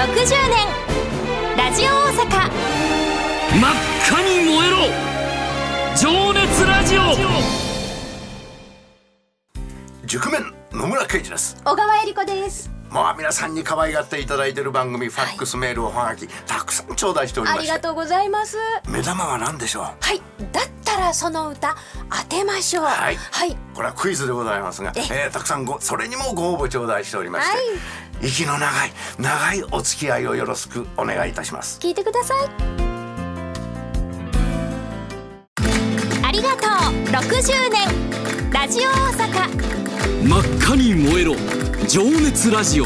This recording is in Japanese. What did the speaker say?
60年ラジオ大阪。真っ赤に燃えろ。情熱ラジオ。熟面野村圭司です。小川恵理子です。もう皆さんに可愛がっていただいている番組ファックスメールおはがきたくさん頂戴しておりまして。ありがとうございます。目玉は何でしょう？はい。だったらその歌当てましょう。はい。はい。これはクイズでございますが、ええ。ーたくさんごそれにもご応募頂戴しておりまして、息の長い長いお付き合いをよろしくお願いいたします。聞いてください。ありがとう。60年。ラジオ大阪。真っ赤に燃えろ。情熱ラジオ